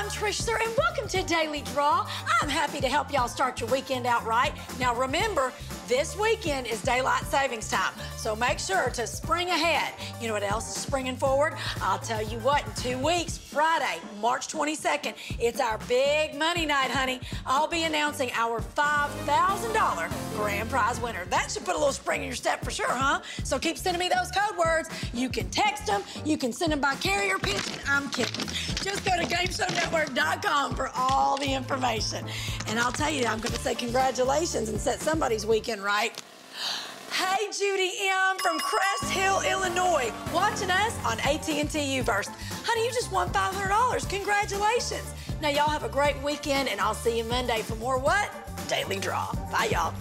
I'm Trish Suhr, and welcome to Daily Draw. I'm happy to help y'all start your weekend out right. Now remember, this weekend is daylight savings time, so make sure to spring ahead. You know what else is springing forward? I'll tell you what, in two weeks, Friday, March 22nd, it's our big money night, honey. I'll be announcing our $5,000 grand prize winner. That should put a little spring in your step for sure, huh? So keep sending me those code words. You can text them, you can send them by carrier pigeon. I'm kidding. Just go to GameShowNetwork.com for all the information. And I'll tell you, I'm going to say congratulations and set somebody's weekend right. Hey, Judy M. from Crest Hill, Illinois, watching us on AT&T Uverse. Honey, you just won $500. Congratulations. Now, y'all have a great weekend, and I'll see you Monday for more what? Daily Draw. Bye, y'all.